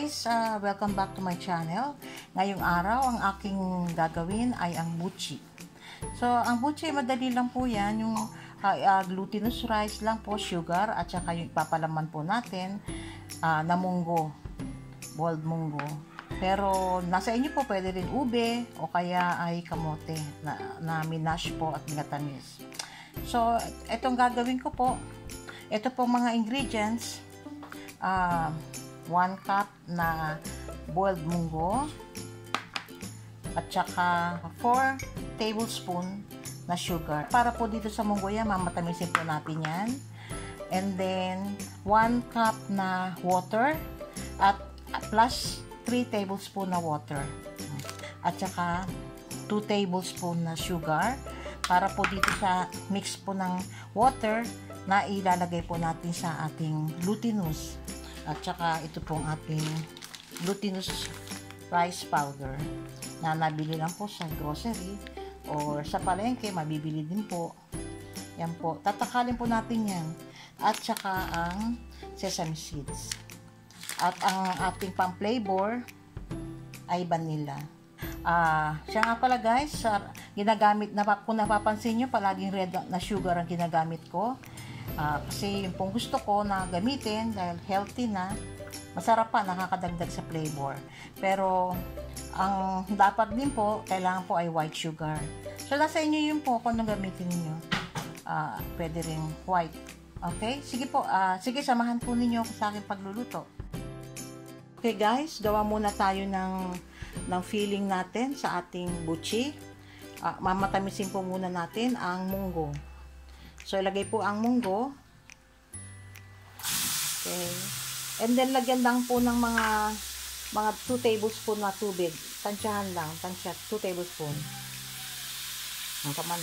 guys. Uh, welcome back to my channel. Ngayong araw, ang aking gagawin ay ang buchi. So, ang buchi, madali lang po yan. Yung uh, uh, glutinous rice lang po, sugar, at saka yung ipapalaman po natin uh, na munggo. Boiled munggo. Pero, nasa inyo po, pwede rin ube o kaya ay kamote na, na minash po at minatamis. So, itong gagawin ko po, ito po mga ingredients, uh, 1 cup na boiled munggo at saka 4 tablespoon na sugar. Para po dito sa munggo yan, mamatamisin po natin yan. And then, 1 cup na water at plus 3 tablespoon na water. At saka 2 tablespoon na sugar para po dito sa mix po ng water na ilalagay po natin sa ating glutinous at saka ito pong ating glutinous rice powder na nabili lang po sa grocery or sa palengke, mabibili din po. Yan po. Tatakalin po natin yan. At saka ang sesame seeds. At ang ating pang flavor ay vanilla. Ah, uh, siya nga pala guys, uh, ginagamit na kung napapansin niyo, palaging red na sugar ang ginagamit ko. Uh, kasi yung pong gusto ko na gamitin dahil healthy na, masarap pa, nakakadagdag sa flavor. Pero, ang dapat din po, kailangan po ay white sugar. So, nasa inyo yun po kung anong gamitin niyo. Uh, pwede rin white. Okay? Sige po, uh, sige, samahan po ninyo sa aking pagluluto. Okay guys, gawa muna tayo ng, ng filling natin sa ating buchi. Uh, mamatamisin po muna natin ang munggo. So, ilagay po ang munggo. Okay. And then, lagyan lang po ng mga mga 2 tablespoon na tubig. Tansyahan lang. Tansya, 2 tablespoon. Ang kaman.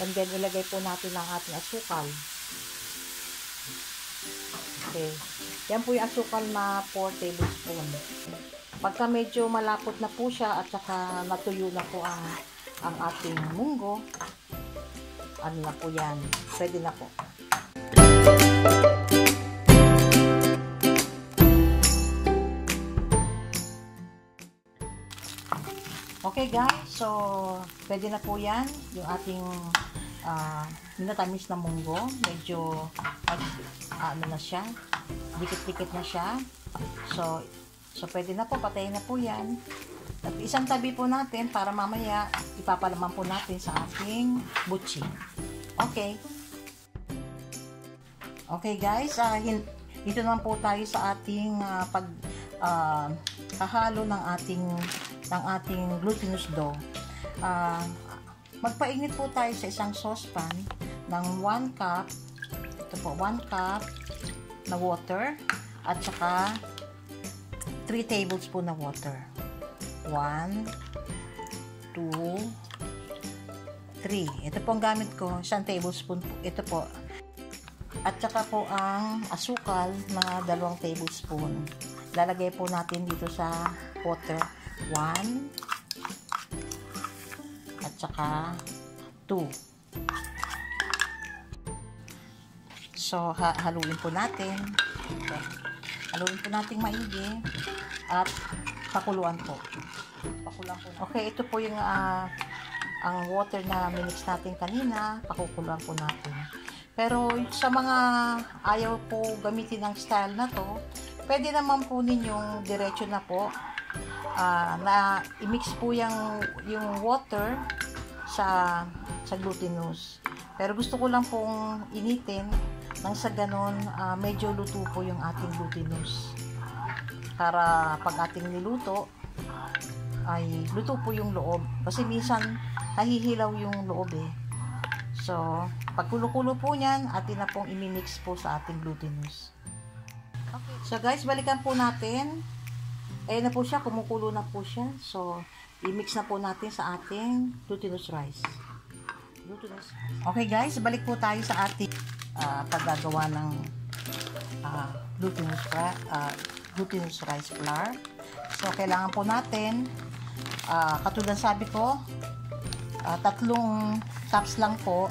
And then, ilagay po natin ang ating asukal. Okay. Yan po yung asukal na 4 tablespoon. Pagka medyo malapot na po siya at saka natuyo na po ang, ang ating munggo, ano na po yan. Pwede na po. Okay guys, so pwede na po yan. Yung ating uh, minatamis na munggo. Medyo uh, ano na siya. Dikit-dikit na siya. So, so pwede na po. Patayin na po yan. At isang tabi po natin para mamaya ipapalaman po natin sa ating butchi. Okay. Okay guys, uh, dito naman po tayo sa ating uh, pag uh, kahalo ng ating ng ating glutinous dough. Uh, magpainit po tayo sa isang saucepan ng 1 cup ito po 1 cup na water at saka 3 tablespoon na water 1, 2, 3. Ito po ang gamit ko, isang tablespoon po. Ito po. At saka po ang asukal na dalawang tablespoon. Lalagay po natin dito sa water. 1 at saka 2. So, ha haluin po natin. Haluin po natin maigi at pakuluan po. Pakuluan po. Okay, ito po yung uh, ang water na minix natin kanina. Pakukuluan po natin. Pero sa mga ayaw po gamitin ng style na to, pwede naman po ninyong diretso na po uh, na i-mix po yung, yung water sa sa glutinous. Pero gusto ko lang pong initin nang sa ganon uh, medyo luto po yung ating glutinous para pag ating niluto ay luto po yung loob kasi minsan nahihilaw yung loob eh so pag kulo-kulo po nyan atin na pong imimix po sa ating glutinous okay. so guys balikan po natin ayun na po siya kumukulo na po siya so i-mix na po natin sa ating glutinous rice glutinous okay guys balik po tayo sa ating uh, paggagawa ng uh, glutinous uh, glutinous rice flour. So, kailangan po natin, uh, katulad sabi ko, uh, tatlong cups lang po.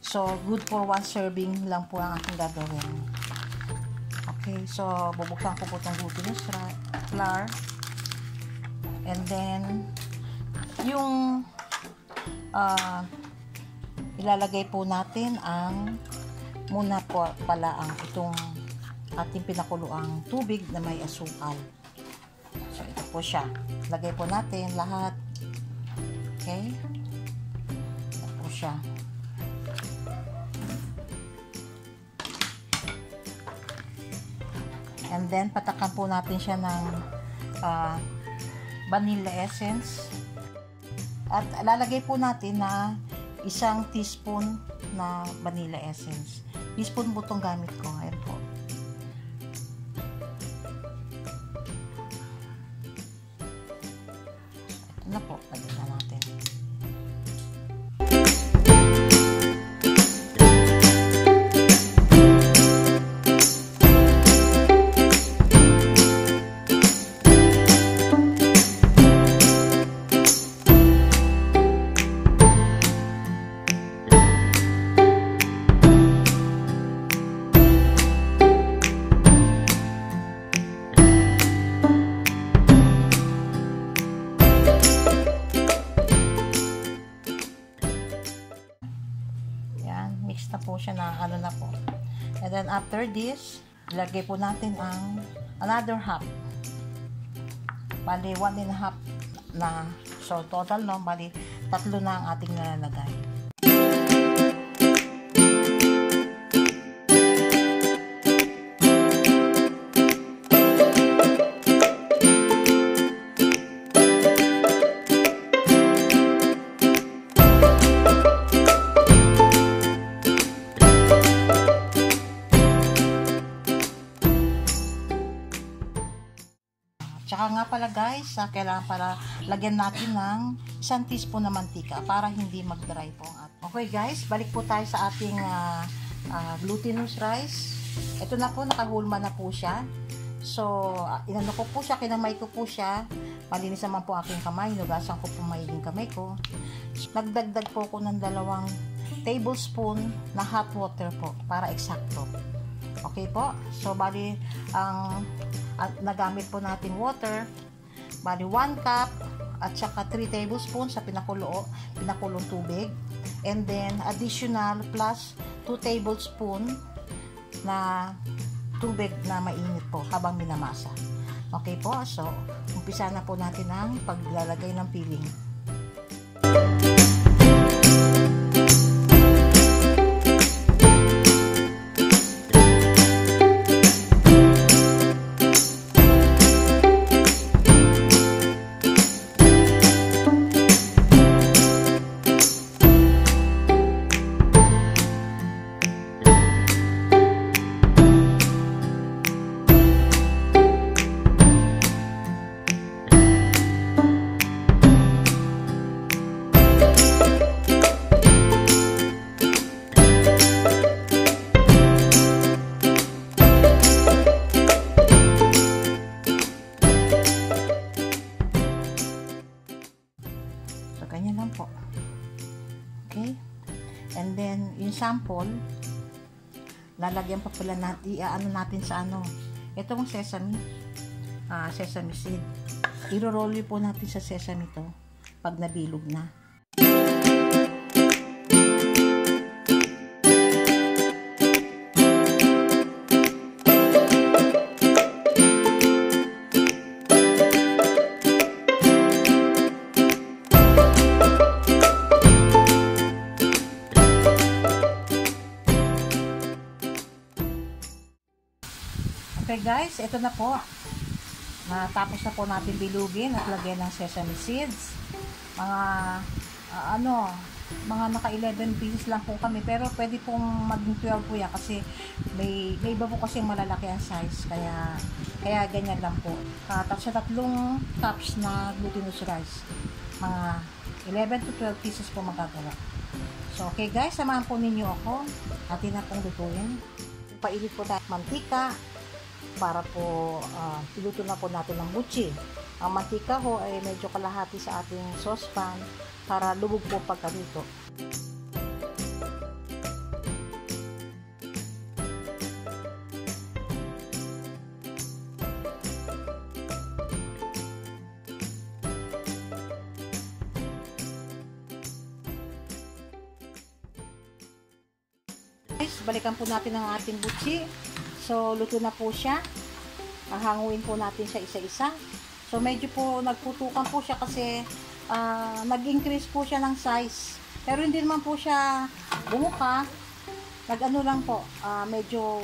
So, good for one serving lang po ang aking gagawin. Okay, so bubuksan ko po itong glutinous flour. And then, yung uh, ilalagay po natin ang muna po pala ang itong ating pinakuluang tubig na may asukal. So, ito po siya. Lagay po natin lahat. Okay? Ito po siya. And then, patakan po natin siya ng uh, vanilla essence. At lalagay po natin na isang teaspoon na vanilla essence. Teaspoon po itong gamit ko. Ayan po. Na ano na po. And then after this, ilagay po natin ang another half. Bali, one and a half na. So, total no, bali, tatlo na ang ating nalalagay. Pala guys, ah, kailangan para lagyan natin ng isang teaspoon na mantika para hindi mag-dry po ang. Okay guys, balik po tayo sa ating uh, uh, glutinous rice. Ito na po, nakahulma na po siya. So, uh, inano ko po siya, kinamay ko po siya. Malinis naman po aking kamay, nugasan ko po maiging kamay ko. Nagdagdag po ako ng dalawang tablespoon na hot water po para eksakto. Okay po? So, bali, ang at nagamit po natin water bali 1 cup at saka 3 tablespoons sa pinakulo pinakulong tubig. And then additional plus 2 tablespoon na tubig na mainit po habang minamasa. Okay po so umpisa na po natin ang paglalagay ng peeling sample, lalagyan pa pala natin, ano natin sa ano, itong sesame, uh, sesame seed. Iro-roll po natin sa sesame to pag nabilog na. Guys, ito na po. Natapos na po natin bilugin at lagyan ng sesame seeds. Mga uh, ano, mga naka 11 pieces lang po kami pero pwede pong maging 12 po yan kasi may, may iba po kasi malalaki ang size kaya kaya ganyan lang po. Tapos sa tatlong cups na glutinous rice mga 11 to 12 pieces po magagawa. So okay guys samahan po ninyo ako. Atin na pong lutuin. Painit po tayo mantika para po ah, uh, na po natin ng buchi. Ang mantika ho ay medyo kalahati sa ating saucepan para lubog po pagkaluto. Guys, balikan po natin ang ating buchi So, luto na po siya. Hahanguin po natin siya isa-isa. So, medyo po nagputukan po siya kasi ah, nag-increase po siya ng size. Pero hindi naman po siya bumuka. Nag-ano lang po, ah, medyo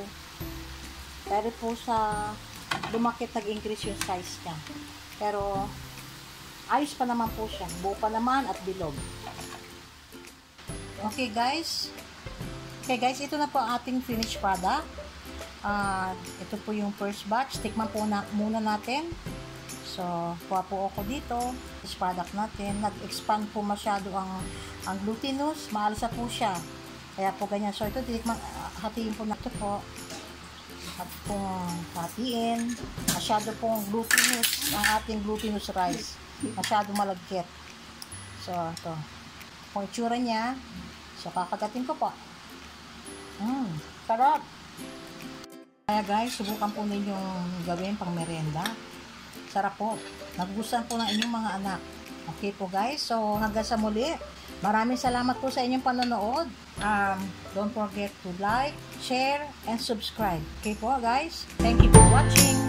pero po sa lumakit nag-increase yung size niya. Pero ayos pa naman po siya. Buo pa naman at bilog. Okay guys. Okay guys, ito na po ang ating finished product. Ah, ito po yung first batch. Tikman po na, muna natin. So, kuha po ako dito. Finished product natin. Nag-expand po masyado ang, ang glutinous. Maalsa po siya. Kaya po ganyan. So, ito, tikman, hatiin po na ito po. At pong hatiin. Masyado pong glutinous ang ating glutinous rice. Masyado malagkit. So, ito. Kung itsura niya, so kakagatin ko po. Mm, sarap. Kaya guys, subukan po ninyong gawin pang merienda. Sarap po. Nagugustuhan po ng inyong mga anak. Okay po guys, so hanggang sa muli. Maraming salamat po sa inyong panonood. Um, don't forget to like, share, and subscribe. Okay po guys. Thank you for watching.